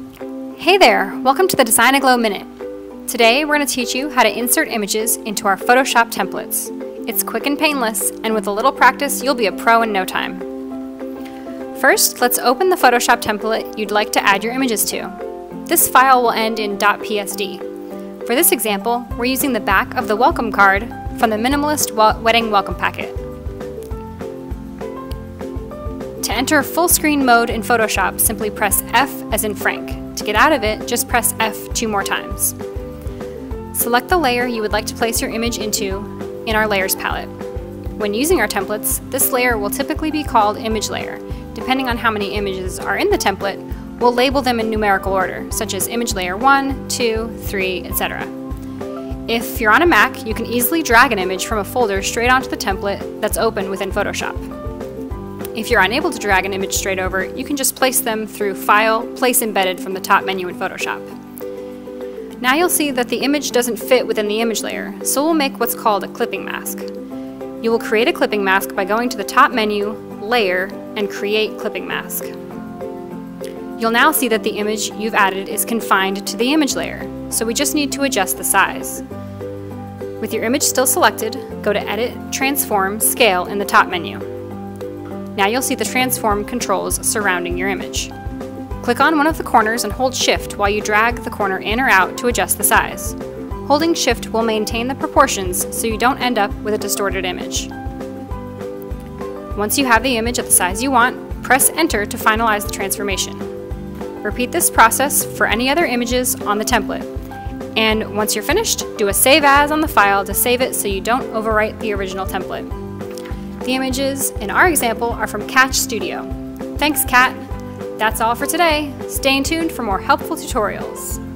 Hey there, welcome to the Design Aglow Minute. Today we're going to teach you how to insert images into our Photoshop templates. It's quick and painless, and with a little practice you'll be a pro in no time. First, let's open the Photoshop template you'd like to add your images to. This file will end in .psd. For this example, we're using the back of the welcome card from the Minimalist Wedding Welcome Packet. To enter full screen mode in Photoshop, simply press F as in Frank. To get out of it, just press F two more times. Select the layer you would like to place your image into in our Layers palette. When using our templates, this layer will typically be called Image Layer. Depending on how many images are in the template, we'll label them in numerical order, such as Image Layer 1, 2, 3, etc. If you're on a Mac, you can easily drag an image from a folder straight onto the template that's open within Photoshop. If you're unable to drag an image straight over, you can just place them through File, Place Embedded from the top menu in Photoshop. Now you'll see that the image doesn't fit within the image layer, so we'll make what's called a clipping mask. You will create a clipping mask by going to the top menu, Layer, and Create Clipping Mask. You'll now see that the image you've added is confined to the image layer, so we just need to adjust the size. With your image still selected, go to Edit, Transform, Scale in the top menu. Now you'll see the transform controls surrounding your image. Click on one of the corners and hold shift while you drag the corner in or out to adjust the size. Holding shift will maintain the proportions so you don't end up with a distorted image. Once you have the image at the size you want, press enter to finalize the transformation. Repeat this process for any other images on the template. And once you're finished, do a save as on the file to save it so you don't overwrite the original template. The images in our example are from Catch Studio. Thanks, Kat. That's all for today. Stay tuned for more helpful tutorials.